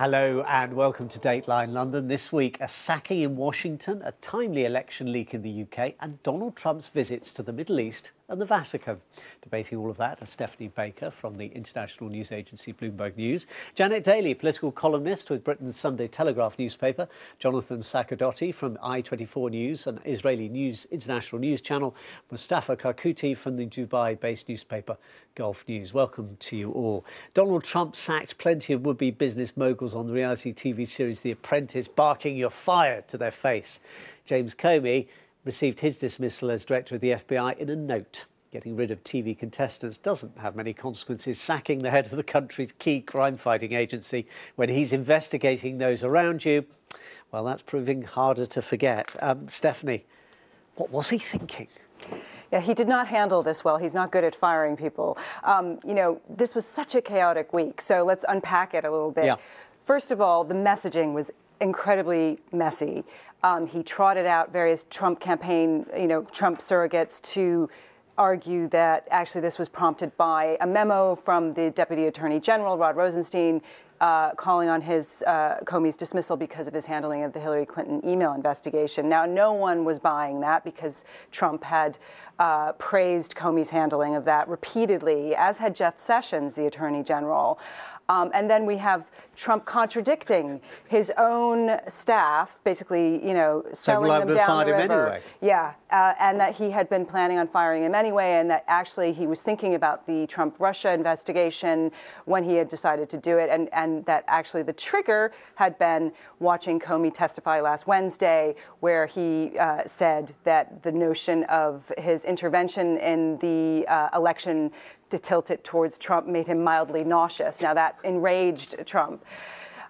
Hello and welcome to Dateline London. This week, a sacking in Washington, a timely election leak in the UK, and Donald Trump's visits to the Middle East and the Vatican. Debating all of that are Stephanie Baker from the international news agency Bloomberg News, Janet Daley, political columnist with Britain's Sunday Telegraph newspaper, Jonathan Sacerdoti from I24 News and Israeli News International News Channel, Mustapha Karkouti from the Dubai-based newspaper Gulf News. Welcome to you all. Donald Trump sacked plenty of would-be business moguls on the reality TV series The Apprentice, barking "You're fired" to their face. James Comey received his dismissal as director of the FBI in a note. Getting rid of TV contestants doesn't have many consequences. Sacking the head of the country's key crime fighting agency when he's investigating those around you, well, that's proving harder to forget. Um, Stephanie, what was he thinking? Yeah, he did not handle this well. He's not good at firing people. Um, you know, this was such a chaotic week, so let's unpack it a little bit. Yeah. First of all, the messaging was incredibly messy. Um, he trotted out various Trump campaign, you know, Trump surrogates to argue that actually this was prompted by a memo from the Deputy Attorney General, Rod Rosenstein, uh, calling on his uh, Comey's dismissal because of his handling of the Hillary Clinton email investigation. Now, no one was buying that because Trump had uh, praised Comey's handling of that repeatedly, as had Jeff Sessions, the Attorney General. Um, and then we have Trump contradicting his own staff, basically, you know, selling them down the river. Anyway. Yeah, uh, and that he had been planning on firing him anyway, and that actually he was thinking about the Trump-Russia investigation when he had decided to do it, and, and that actually the trigger had been watching Comey testify last Wednesday, where he uh, said that the notion of his intervention in the uh, election to tilt it towards Trump made him mildly nauseous. Now, that enraged Trump.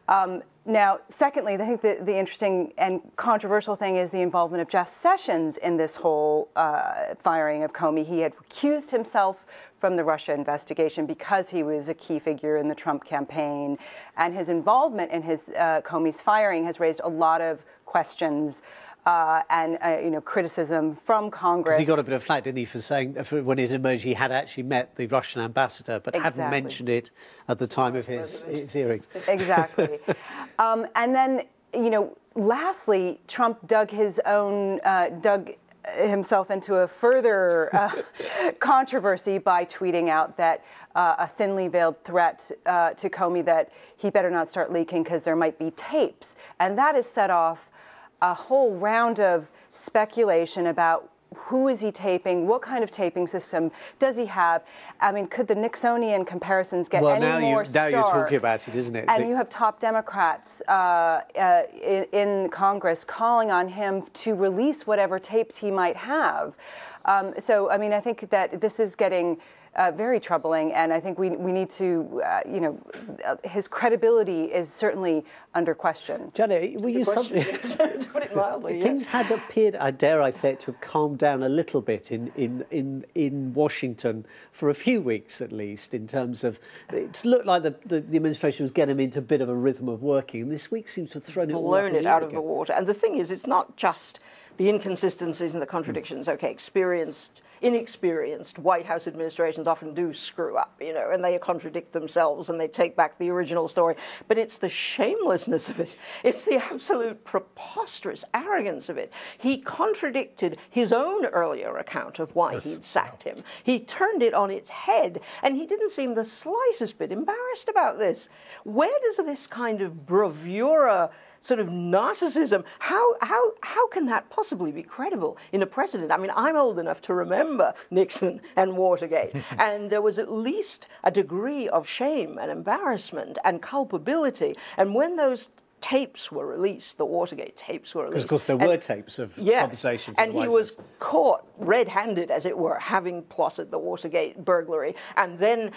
Um, now, secondly, I think the, the, interesting and controversial thing is the involvement of Jeff Sessions in this whole uh, firing of Comey. He had recused himself from the Russia investigation because he was a key figure in the Trump campaign. And his involvement in his uh, Comey's firing has raised a lot of questions uh, and uh, you know criticism from Congress. He got a bit of flack, didn't he, for saying for when it emerged he had actually met the Russian ambassador, but exactly. hadn't mentioned it at the time of his, his hearings. Exactly, um, and then you know, lastly, Trump dug his own uh, dug himself into a further uh, controversy by tweeting out that uh, a thinly veiled threat uh, to Comey that he better not start leaking because there might be tapes. And that has set off a whole round of speculation about who is he taping? What kind of taping system does he have? I mean, could the Nixonian comparisons get well, any now more you, now stark? you're talking about it, isn't it? And the, you have top Democrats uh, uh, in, in, Congress calling on him to release whatever tapes he might have. Um, so, I mean, I think that this is getting uh, very troubling, and I think we, we need to, uh, you know, uh, his credibility is certainly under question. Janet, were you something? to put it mildly, Things yes. had appeared, I dare I say it, to have calmed down a little bit in, in, in, in Washington for a few weeks at least, in terms of it looked like the, the, the administration was getting into a bit of a rhythm of working. And this week seems to have thrown it all blown it out of the water. And the thing is, it's not just the inconsistencies and the contradictions. Hmm. Okay, experienced, inexperienced White House administrations often do screw up, you know, and they contradict themselves and they take back the original story. But it's the shamelessness of it. It's the absolute preposterous arrogance of it. He contradicted his own earlier account of why he'd sacked him. He turned it on its head, and he didn't seem the slightest bit embarrassed about this. Where does this kind of bravura sort of narcissism. How, how, how can that possibly be credible in a president? I mean, I'm old enough to remember Nixon and Watergate, and there was at least a degree of shame and embarrassment and culpability. And when those tapes were released, the Watergate tapes were released. Because, of course, there and, were tapes of yes, conversations. and he was caught red-handed, as it were, having plotted the Watergate burglary. And then,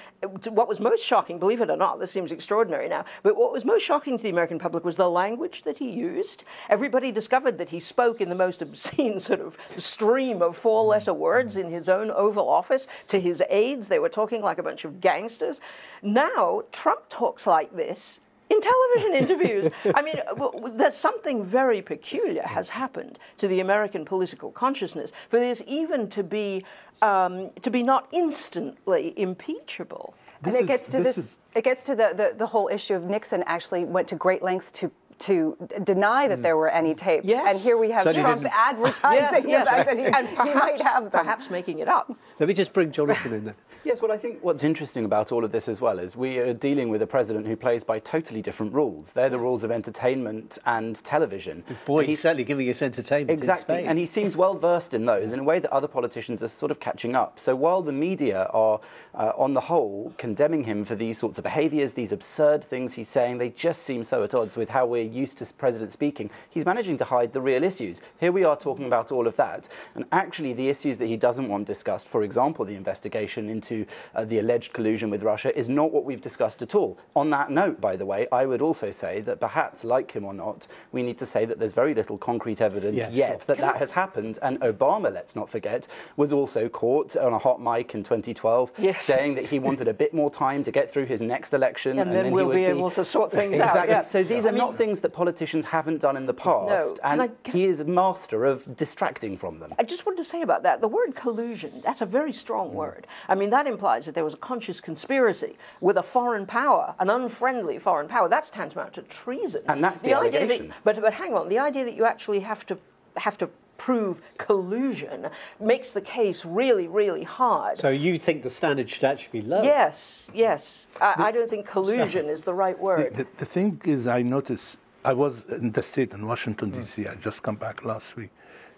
what was most shocking, believe it or not, this seems extraordinary now, but what was most shocking to the American public was the language that he used. Everybody discovered that he spoke in the most obscene sort of stream of four-letter mm. words mm. in his own Oval Office to his aides. They were talking like a bunch of gangsters. Now, Trump talks like this in television interviews. I mean, there's something very peculiar has happened to the American political consciousness for this even to be um, to be not instantly impeachable. and it gets to this. this it gets to the, the, the whole issue of Nixon actually went to great lengths to to deny that there were any tapes. Yes. And here we have so Trump advertising yes, yes. that he, and perhaps, he might have them. Perhaps making it up. Let me just bring Jonathan in there. Yes, well, I think what's interesting about all of this as well is we are dealing with a president who plays by totally different rules. They're the rules of entertainment and television. Boy, and he's, he's certainly giving us entertainment. Exactly, and he seems well versed in those in a way that other politicians are sort of catching up. So while the media are, uh, on the whole, condemning him for these sorts of behaviours, these absurd things he's saying, they just seem so at odds with how we're used to president speaking. He's managing to hide the real issues. Here we are talking about all of that, and actually the issues that he doesn't want discussed, for example, the investigation into into uh, the alleged collusion with Russia is not what we've discussed at all. On that note, by the way, I would also say that perhaps, like him or not, we need to say that there's very little concrete evidence yeah, yet sure. that Can that I... has happened. And Obama, let's not forget, was also caught on a hot mic in 2012 yes. saying that he wanted a bit more time to get through his next election. And, and then, then, we'll be, be able to sort things exactly. out. Yeah. So these are I mean, not things that politicians haven't done in the past. No. And I, he is a master of distracting from them. I just wanted to say about that, the word collusion, that's a very strong mm. word. I mean, that that implies that there was a conscious conspiracy with a foreign power, an unfriendly foreign power. That's tantamount to treason. And that's the, the idea that, but, but hang on, the idea that you actually have to have to prove collusion makes the case really, really hard. So you think the standard should actually be low? Yes, yes. I, the, I don't think collusion is the right word. The, the, the, thing is, I noticed, I was in the state in Washington, D.C., hmm. I just come back last week,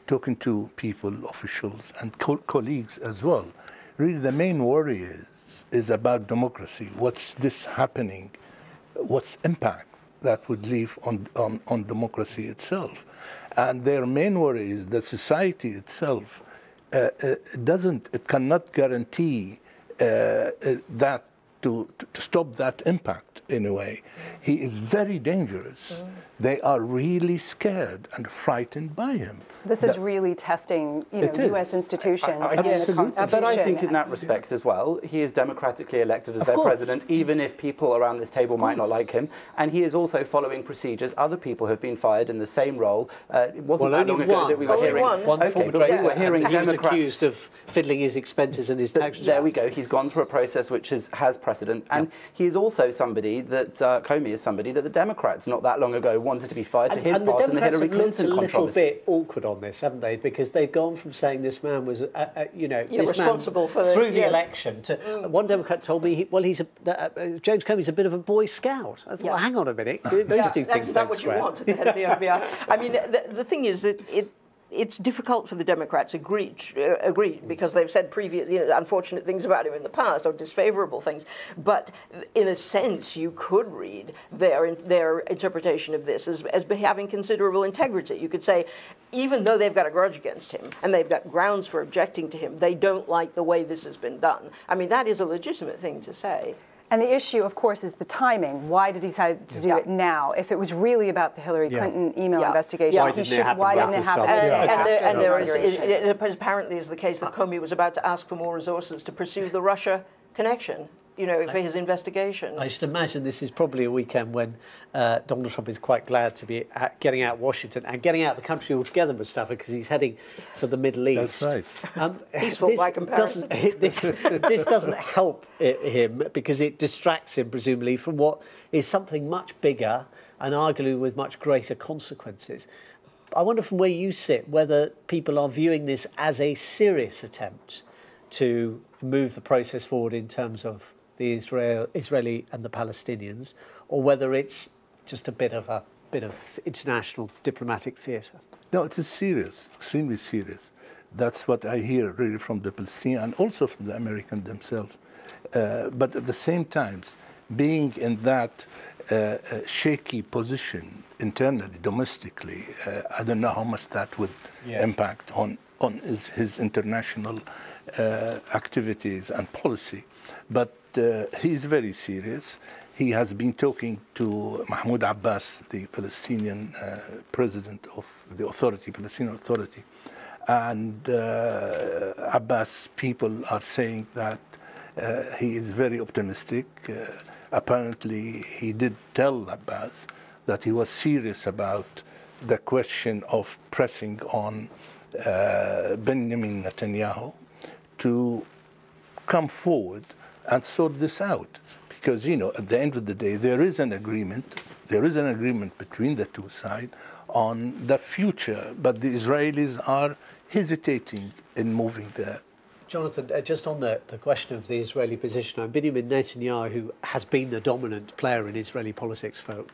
talking to people, officials, and co- colleagues as well really the main worry is, is about democracy. What's this happening? What's impact that would leave on, on, on democracy itself? And their main worry is that society itself uh, uh, doesn't, it cannot guarantee uh, uh that to, to stop that impact in a way. He is very dangerous. Mm. They are really scared and frightened by him. This is really testing, you know, U.S. institutions I, I, and the Constitution. But I think in that respect as well, he is democratically elected as of their course. president, even if people around this table might not like him. And he is also following procedures. Other people have been fired in the same role. Uh, it wasn't well, that long one. ago that we were only hearing. One, one okay, but we were hearing Democrats accused of fiddling his expenses and his tax. There we go. He's gone through a process which has, has precedent, and yeah. he is also somebody that uh, Comey is somebody that the Democrats not that long ago wanted to be fired and, for his part in the Hillary Clinton controversy. a little bit awkward on this, haven't they? Because they've gone from saying this man was, uh, uh, you know, yeah, responsible for through the yes. election. To mm. one Democrat told me, he, well, he's a, uh, uh James Comey's a bit of a Boy Scout. I thought, yeah. well, hang on a minute, those yeah, two things. That's not what you want at the head of the FBI. I mean, the, the thing is that it it's difficult for the Democrats agreed, uh, agreed because they've said previous, you know, unfortunate things about him in the past or disfavorable things. But in a sense, you could read their their interpretation of this as, as having considerable integrity. You could say, even though they've got a grudge against him and they've got grounds for objecting to him, they don't like the way this has been done. I mean, that is a legitimate thing to say. And the issue, of course, is the timing. Why did he decide to do yeah. it now? If it was really about the Hillary Clinton yeah. email yeah. investigation, why didn't, should, it, why didn't it happen? And, and, there, and there is, it, it apparently is the case that Comey was about to ask for more resources to pursue the Russia connection you know, for his investigation. I should imagine this is probably a weekend when uh, Donald Trump is quite glad to be getting out Washington and getting out the country altogether, Mustapha, because he's heading for the Middle East. That's right. Um, Peaceful by comparison. Doesn't, this, this doesn't help him because it distracts him, presumably, from what is something much bigger and arguably with much greater consequences. I wonder from where you sit whether people are viewing this as a serious attempt to move the process forward in terms of the Israel, Israeli and the Palestinians, or whether it's just a bit of a bit of international diplomatic theatre. No, it is serious, extremely serious. That's what I hear really from the Palestinians and also from the Americans themselves. Uh, but at the same time, being in that uh, uh, shaky position internally, domestically, uh, I don't know how much that would yes. impact on on his, his international uh, activities and policy. But uh, he's very serious. He has been talking to Mahmoud Abbas, the Palestinian uh, president of the authority, Palestinian Authority. And uh, Abbas people are saying that uh, he is very optimistic. Uh, apparently, he did tell Abbas that he was serious about the question of pressing on uh, Benjamin Netanyahu to come forward and sort this out. Because, you know, at the end of the day, there is an agreement, there is an agreement between the two sides on the future, but the Israelis are hesitating in moving there. Jonathan, uh, just on the, the question of the Israeli position, Benjamin Netanyahu, who has been the dominant player in Israeli politics for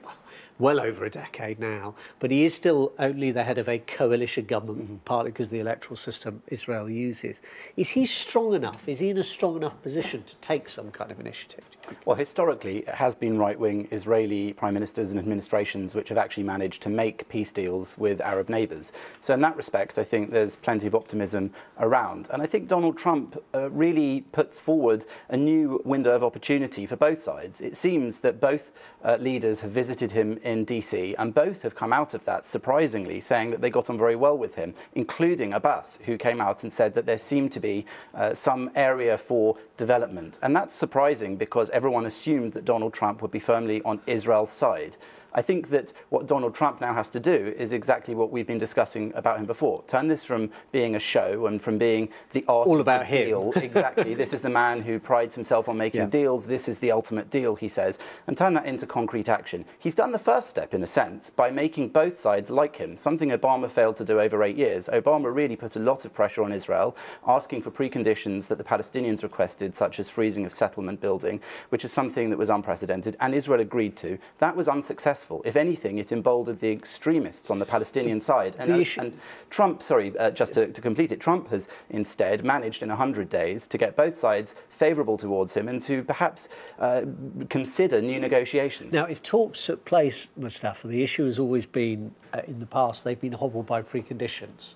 well over a decade now, but he is still only the head of a coalition government, mm-hmm. partly because of the electoral system Israel uses. Is he strong enough? Is he in a strong enough position to take some kind of initiative? Well, historically, it has been right wing Israeli prime ministers and administrations which have actually managed to make peace deals with Arab neighbours. So, in that respect, I think there's plenty of optimism around. And I think Donald Trump uh, really puts forward a new window of opportunity for both sides. It seems that both uh, leaders have visited him in DC, and both have come out of that surprisingly saying that they got on very well with him, including Abbas, who came out and said that there seemed to be uh, some area for development. And that's surprising because everyone assumed that Donald Trump would be firmly on Israel's side. I think that what Donald Trump now has to do is exactly what we've been discussing about him before. Turn this from being a show and from being the art All of about the him. deal. exactly. This is the man who prides himself on making Yeah. deals. This is the ultimate deal, he says, and turn that into concrete action. He's done the first step, in a sense, by making both sides like him, something Obama failed to do over eight years. Obama really put a lot of pressure on Israel, asking for preconditions that the Palestinians requested, such as freezing of settlement building, which is something that was unprecedented, and Israel agreed to. That was unsuccessful. If anything, it emboldened the extremists on the Palestinian side. And, The uh, and Trump, sorry, uh, just to, to complete it, Trump has instead managed in 100 days to get both sides favourable towards him and to perhaps uh, consider new negotiations. Now, if talks took place, Mustapha, the issue has always been uh, in the past they've been hobbled by preconditions.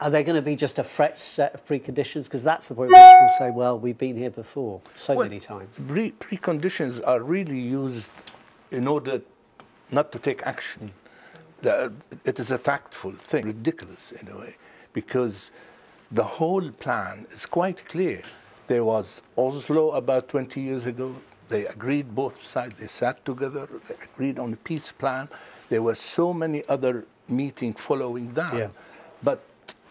Are there going to be just a fresh set of preconditions? Because that's the point where people say, well, we've been here before so Well, many times. Pre- preconditions are really used in order not to take action. It is a tactful thing, ridiculous in a way, because the whole plan is quite clear. There was Oslo about 20 years ago. They agreed, both sides, they sat together, they agreed on a peace plan. There were so many other meetings following that. Yeah. But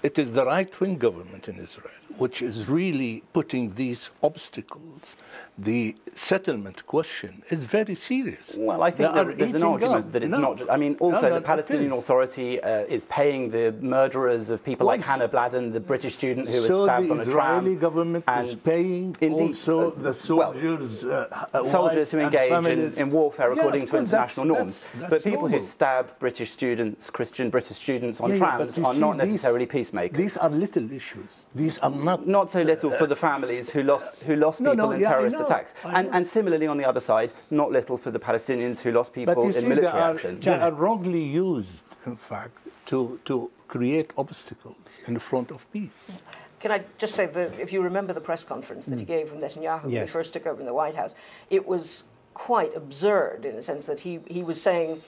it is the right wing government in Israel which is really putting these obstacles. The settlement question is very serious. Well, I think there, there's an argument up. that it's No. not. I mean, also No, no, the Palestinian is. Authority uh, is paying the murderers of people like Hannah Bladon, the British student who so was stabbed the on a Israeli tram. government is and paying indeed, also uh, the soldiers, uh, uh, soldiers who engage in, in warfare Yeah, according to course, that's- international norms. that's- that's but people who stab British students, Christian British students on Yeah, yeah, trams you are not necessarily necessarily peacemakers. These are little issues. These are not. not so little uh, for the families who lost who lost No, people no, in yeah, terrorist know, attacks, and and similarly on the other side, not little for the Palestinians who lost people But you in see, they military are, action. they are wrongly used, in fact, to, to create obstacles in the front of peace. Can I just say that if you remember the press conference that he mm. gave with Netanyahu when he first took over in the White House, it was quite absurd in the sense that he, he was saying,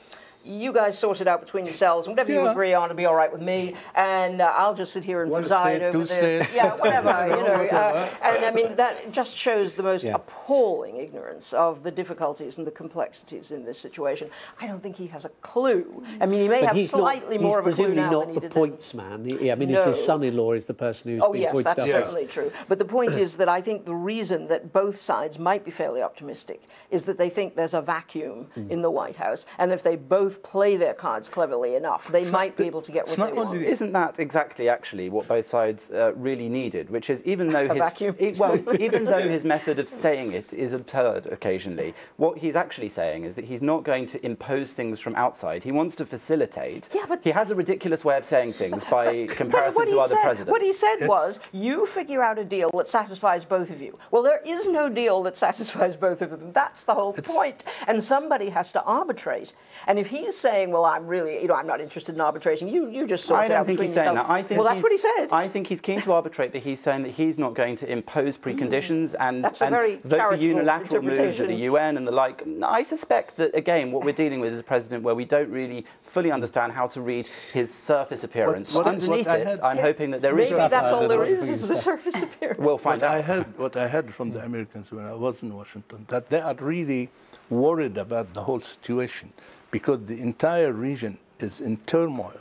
you guys sort it out between yourselves. Whatever you agree on, it'll be all right with me, and uh, I'll just sit here and One preside state, over this. Yeah, whatever. you know, uh, and I mean that just shows the most Yeah. appalling ignorance of the difficulties and the complexities in this situation. I don't think he has a clue. I mean, he may But have he's slightly not, more he's of a clue presumably now not than he the did then. points man. He- I mean, it's his son-in-law is the person who's Oh yes, pointed that's out. certainly true. But the point is that I think the reason that both sides might be fairly optimistic is that they think there's a vacuum Hmm. in the White House, and if they both play their cards cleverly enough, they might be able to get it's what not they want. only- Isn't that exactly actually what both sides uh, really needed? Which is even though his vacuum. well, even though his method of saying it is absurd occasionally, what he's actually saying is that he's not going to impose things from outside. He wants to facilitate. Yeah, but- he has a ridiculous way of saying things by comparison what to other said, presidents. What he said was, you figure out a deal that satisfies both of you. Well, there is no deal that satisfies both of them. That's the whole point. And somebody has to arbitrate. And if he's saying, well, I'm really, you know, I'm not interested in arbitration. you, you just sort I it don't out think between he's saying yourselves. that. I think well, that's what he said. I think he's keen to arbitrate, but he's saying that he's not going to impose preconditions and, Mm. That's a and very vote for unilateral moves at the. UN and the like. I suspect that again, what we're dealing with is a president where we don't really fully understand how to read his surface appearance. what I- Underneath what I it, had- I'm hoping that there is. Maybe some- that's all there is, is the surface appearance. We'll find what I out. heard, what I heard from the Americans when I was in Washington, that they are really worried about the whole situation because the entire region is in turmoil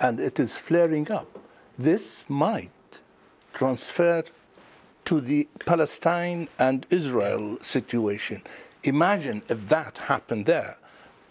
and it is flaring up. This might transfer to the Palestine and Israel situation. Imagine if that happened there.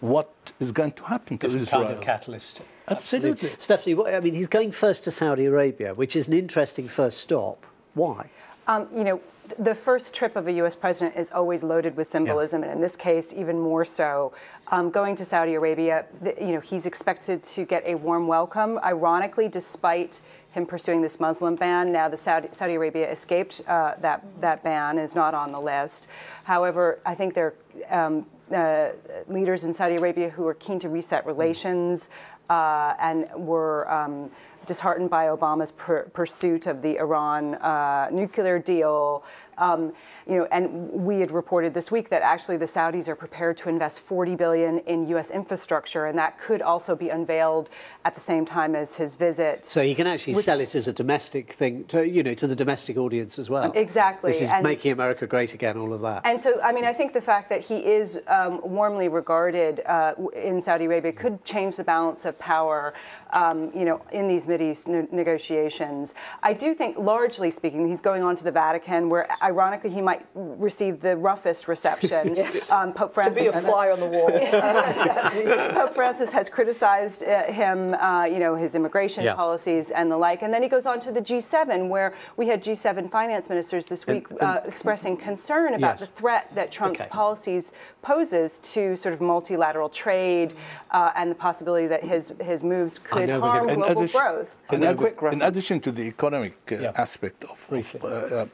What is going to happen to Different Israel? kind of catalyst. Absolutely. Stephanie, I mean, he's going first to Saudi Arabia, which is an interesting first stop. Why? Um, you know, th- the first trip of a U.S. president is always loaded with symbolism, and in this case, even more so. Um, going to Saudi Arabia, you know, he's expected to get a warm welcome. Ironically, despite him pursuing this Muslim ban, now the Saudi, Saudi Arabia escaped uh, that that ban, is not on the list. However, I think there are um, uh, leaders in Saudi Arabia who are keen to reset relations uh, and were. Um, disheartened by Obama's pursuit of the Iran uh, nuclear deal. Um, you know, and we had reported this week that actually the Saudis are prepared to invest 40 billion in U.S. infrastructure, and that could also be unveiled at the same time as his visit. So he can actually Which- sell it as a domestic thing, to, you know, to the domestic audience as well. Exactly, This is and- making America great again, all of that. And so, I mean, I think the fact that he is um, warmly regarded uh, in Saudi Arabia could change the balance of power, um, you know, in these Mideast ne- negotiations. I do think, largely speaking, he's going on to the Vatican, where ironically he might receive the roughest reception. um, Pope To Francis be a fly on the wall. Pope Francis has criticized uh, him, uh, you know, his immigration Yeah. policies and the like. And then he goes on to the G7, where we had G7 finance ministers this week uh, expressing concern about Yes. the threat that Trump's Okay. policies poses to sort of multilateral trade uh, and the possibility that his his moves could harm gonna- In global addition- growth. In, A addi- quick in addition to the economic uh, Yeah. aspect of, of uh, uh,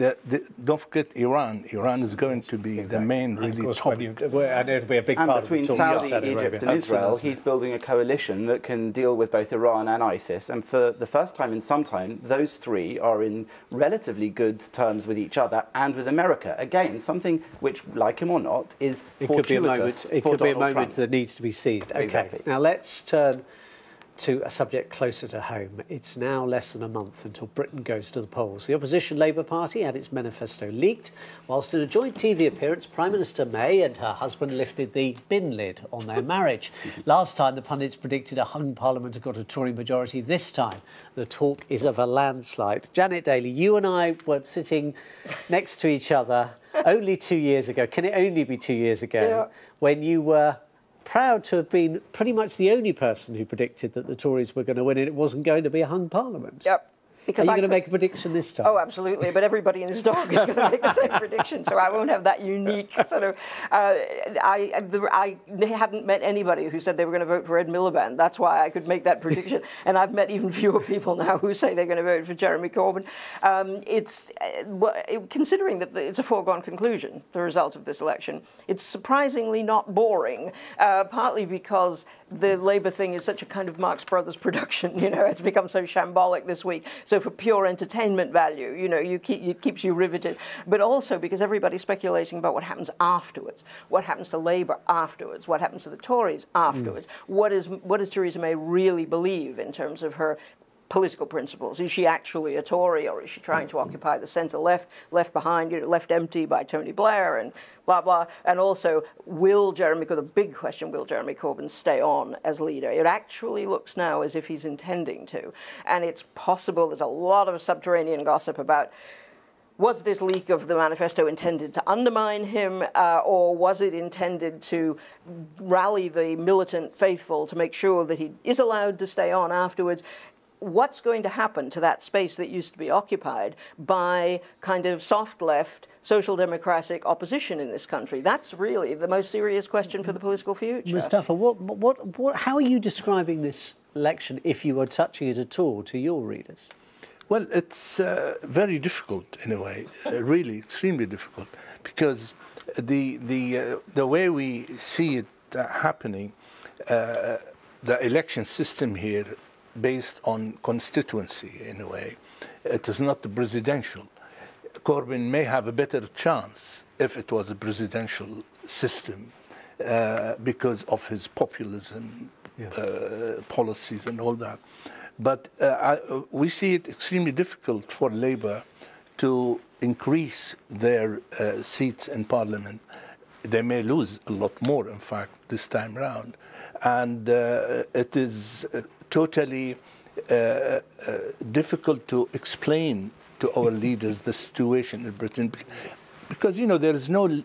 the, the, don't forget Iran. Iran is going to be the main And of really course, top. when you, well, and it'll be a big And part between of the Saudi, Saudi Egypt, Arabia. and Israel, Absolutely. he's building a coalition that can deal with both Iran and ISIS. And for the first time in some time, those three are in relatively good terms with each other and with America. Again, something which, like him or not, is It could be a fortuitous moment. It for could be a moment Trump. that needs to be seized. Okay. Exactly. Now let's turn to a subject closer to home. It's now less than a month until Britain goes to the polls. The opposition Labour Party had its manifesto leaked, whilst in a joint TV appearance, Prime Minister May and her husband lifted the bin lid on their marriage. Last time, the pundits predicted a hung Parliament had got a Tory majority. This time, the talk is of a landslide. Janet Daley, you and I were sitting next to each other only two years ago. Can it only be two years ago? Yeah. when you were proud to have been pretty much the only person who predicted that the Tories were going to win and it wasn't going to be a hung parliament. Yep. Are Because you going to make a prediction this time? Oh, absolutely. But everybody and his dog is going to make the same prediction, so I won't have that unique sort of. Uh, I, I, I hadn't met anybody who said they were going to vote for Ed Miliband. That's why I could make that prediction. and I've met even fewer people now who say they're going to vote for Jeremy Corbyn. Um, it's uh, considering that it's a foregone conclusion, the result of this election. It's surprisingly not boring, uh, partly because the Labour thing is such a kind of Marx Brothers production. You know, it's become so shambolic this week. So for pure entertainment value, you know, you keep, it keeps you riveted. But also because everybody's speculating about what happens afterwards, what happens to Labour afterwards, what happens to the Tories afterwards. Mm. What is what does Theresa May really believe in terms of her political principles. Is she actually a Tory or is she trying to occupy the centre left, left behind, you know, left empty by Tony Blair and blah, blah. And also, will Jeremy, the big question, will Jeremy Corbyn stay on as leader? It actually looks now as if he's intending to. And it's possible, there's a lot of subterranean gossip about was this leak of the manifesto intended to undermine him, uh, or was it intended to rally the militant faithful to make sure that he is allowed to stay on afterwards? What's going to happen to that space that used to be occupied by kind of soft left, social democratic opposition in this country? That's really the most serious question for the political future. Mustapha, what, what, what, how are you describing this election, if you are touching it at all, to your readers? Well, it's uh, very difficult in a way, uh, really extremely difficult, because the the uh, the way we see it uh, happening, uh, the election system here, based on constituency in a way, it is not the presidential. Corbyn may have a better chance if it was a presidential system, uh, because of his populism uh, policies and all that. But uh, I, we see it extremely difficult for Labour to increase their uh, seats in Parliament. They may lose a lot more, in fact, this time round. And uh, it is uh, totally uh, uh, difficult to explain to our leaders the situation in Britain because, you know, there is no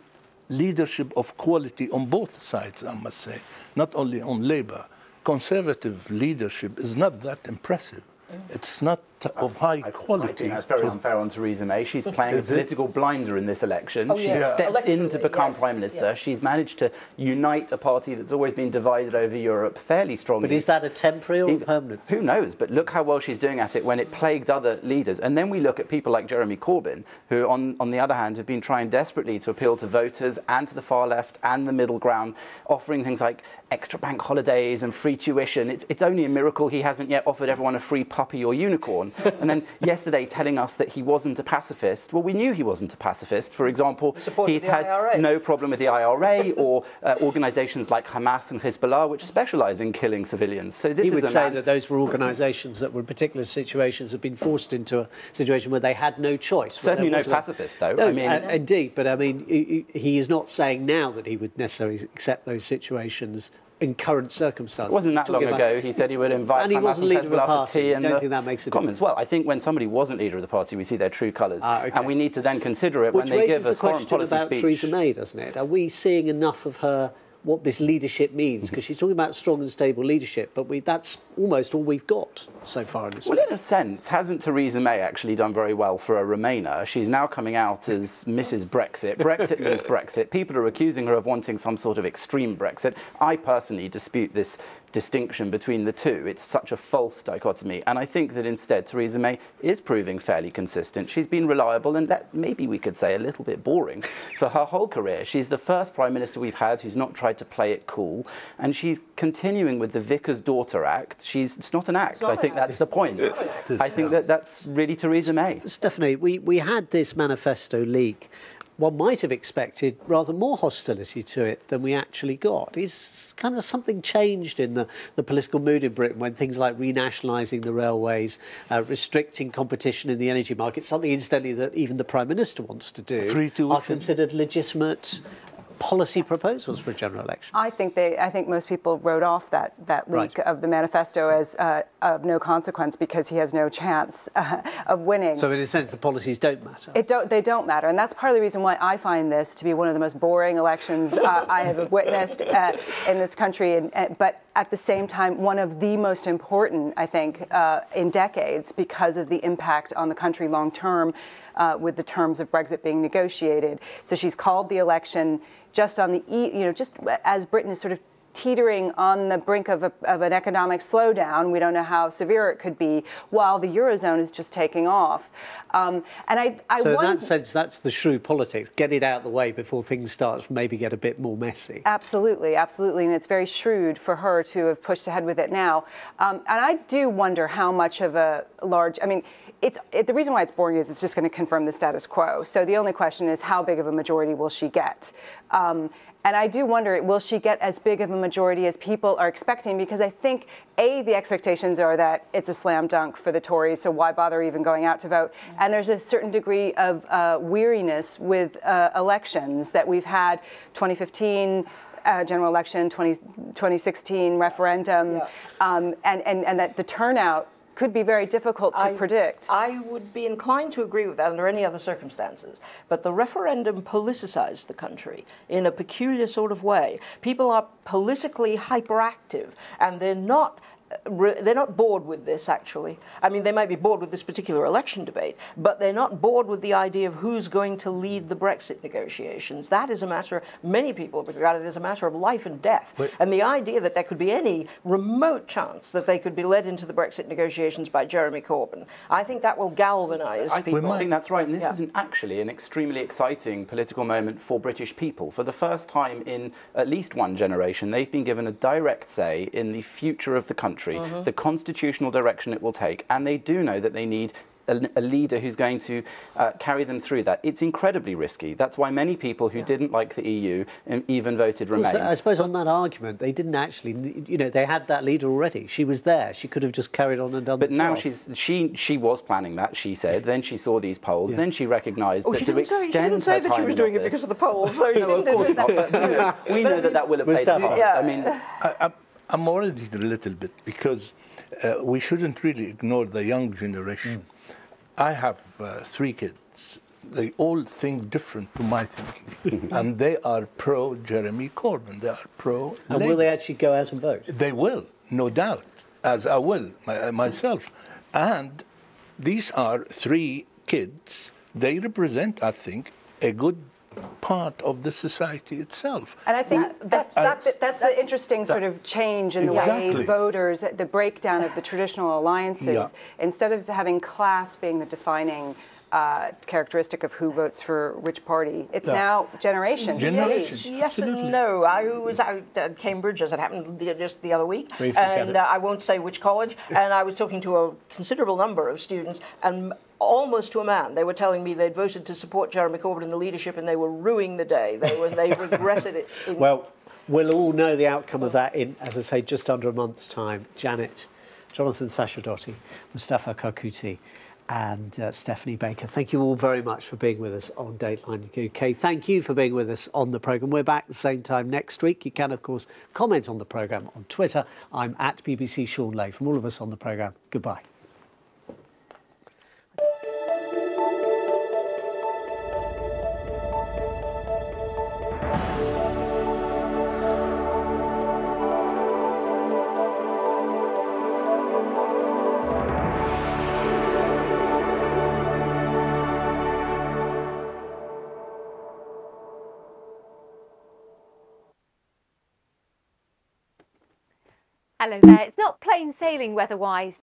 leadership of quality on both sides, I must say, not only on Labour. Conservative leadership is not that impressive. It's not of high I, quality. I think that's very unfair on Theresa May. She's playing a political blinder in this election. Oh, she's yes. stepped in to become yes, prime minister. yes. She's managed to unite a party that's always been divided over Europe fairly strongly. But is that a temporary or Even- permanent? Who knows? But look how well she's doing at it when it plagued other leaders. And then we look at people like Jeremy Corbyn, who, on, on the other hand, have been trying desperately to appeal to voters and to the far left and the middle ground, offering things like extra bank holidays and free tuition. It's, it's only a miracle he hasn't yet offered everyone a free puppy or unicorn. and then yesterday telling us that he wasn't a pacifist. Well, we knew he wasn't a pacifist. For example, supported he's had IRA. no problem with the IRA or uh, organizations like Hamas and Hezbollah, which specialize in killing civilians. So this He is would a say man- that those were organisations that were in particular situations have been forced into a situation where they had no choice. Certainly no wasn't a- pacifist, though. No, I mean- uh, indeed, but I mean, he, he he is not saying now that he would necessarily accept those situations in current circumstances. It wasn't that long ago. He said he would invite And he Hamas wasn't and leader of the Hezbollah for party. tea in don't the think that makes a Commons. Well, I think when somebody wasn't leader of the party, we see their true colours, Ah, okay. and we need to then consider it Which when they give the us foreign question policy about speech. Theresa May, doesn't it? Are we seeing enough of her? What this leadership means, mm-hmm. because she's talking about strong and stable leadership, but we, that's almost all we've got so far in this. Well, in a sense, hasn't Theresa May actually done very well for a Remainer? She's now coming out as Mrs. Brexit. Brexit means Brexit. People are accusing her of wanting some sort of extreme Brexit. I personally dispute this distinction between the two. It's such a false dichotomy. And I think that instead, Theresa May is proving fairly consistent. She's been reliable and that maybe we could say a little bit boring for her whole career. She's the first Prime Minister we've had who's not tried to play it cool. And she's continuing with the Vicar's Daughter Act. She's, it's not an act. not I think act. that's the point. I think that that's really Theresa May. Stephanie, we, we had this manifesto leak. One might have expected rather more hostility to it than we actually got. Is kind of something changed in the, the political mood in Britain when things like renationalising the railways, uh, restricting competition in the energy market, something incidentally that even the Prime Minister wants to do, are considered legitimate policy proposals for a general election? I think they. I think most people wrote off that that leak Right. of the manifesto as uh, of no consequence because he has no chance uh, of winning. So in a sense, the policies don't matter. It don't, they don't matter, and that's part of the reason why I find this to be one of the most boring elections uh, I have witnessed uh, in this country. And, and, but at the same time, one of the most important, I think, uh, in decades because of the impact on the country long term, uh, with the terms of Brexit being negotiated. So she's called the election just on the, you know, just as Britain is sort of teetering on the brink of, a, of an economic slowdown. We don't know how severe it could be, while the eurozone is just taking off. Um, and I, I So in that sense, that's the shrewd politics. Get it out of the way before things start to maybe get a bit more messy. Absolutely, absolutely, and it's very shrewd for her to have pushed ahead with it now. Um, and I do wonder how much of a large. I mean, it's it, the reason why it's boring is it's just going to confirm the status quo. So the only question is how big of a majority will she get? Um, and I do wonder, will she get as big of a majority as people are expecting? Because I think, A, the expectations are that it's a slam dunk for the Tories, so why bother even going out to vote? And there's a certain degree of uh, weariness with uh, elections that we've had 2015 uh, general election, 20, 2016 referendum, Yeah. um, and, and, and that the turnout could be very difficult to I- predict. I would be inclined to agree with that under any other circumstances. But the referendum politicized the country in a peculiar sort of way. People are politically hyperactive, and they're not. Re- They're not bored with this, actually. I mean, they might be bored with this particular election debate, but they're not bored with the idea of who's going to lead the Brexit negotiations. That is a matter, many people regard it as a matter of life and death. And the idea that there could be any remote chance that they could be led into the Brexit negotiations by Jeremy Corbyn, I think that will galvanise I think, people. I think that's right. And this Yeah. is an, actually an extremely exciting political moment for British people. For the first time in at least one generation, they've been given a direct say in the future of the country, Mm-hmm. the constitutional direction it will take. And they do know that they need a, a leader who's going to uh, carry them through that. It's incredibly risky. That's why many people who didn't like the EU um, even voted Remain. Also, I suppose on that argument, they didn't actually, you know, they had that leader already. She was there. She could have just carried on and done But the now job. she's she she was planning that. She said. Then she saw these polls. Then she recognised Oh, that she to didn't say, extend she didn't say her that she was in doing it because of the polls, though. No, of course not. But we know, we know that that will have played a part. Yeah. I mean, I, I, I'm worried a little bit because uh, we shouldn't really ignore the young generation. I have uh, three kids. They all think different to my thinking, and they are pro Jeremy Corbyn. They are pro. And will they actually go out and vote? They will, no doubt, as I will my, myself. And these are three kids. They represent, I think, a good part of the society itself. And I think that's- that's, that's- that's the interesting sort of change in the way voters, the breakdown of the traditional alliances. Yeah. Instead of having class being the defining uh, characteristic of who votes for which party, it's now generation. Generation. Yes Absolutely. and no. I was out at Cambridge, as it happened the- just the other week, and uh, I won't say which college. and I was talking to a considerable number of students, and almost to a man, they were telling me they'd voted to support Jeremy Corbyn in the leadership, and they were ruining the day. They was they regretted it. Well, we'll all know the outcome of that in, as I say, just under a month's time. Janet, Jonathan Sacerdoti, Mustapha Karkouti, and uh, Stephanie Baker. Thank you all very much for being with us on Dateline UK. Thank you for being with us on the programme. We're back the same time next week. You can, of course, comment on the programme on Twitter. I'm at BBC Shaun Ley. From all of us on the programme, goodbye. There. It's not plain sailing weather-wise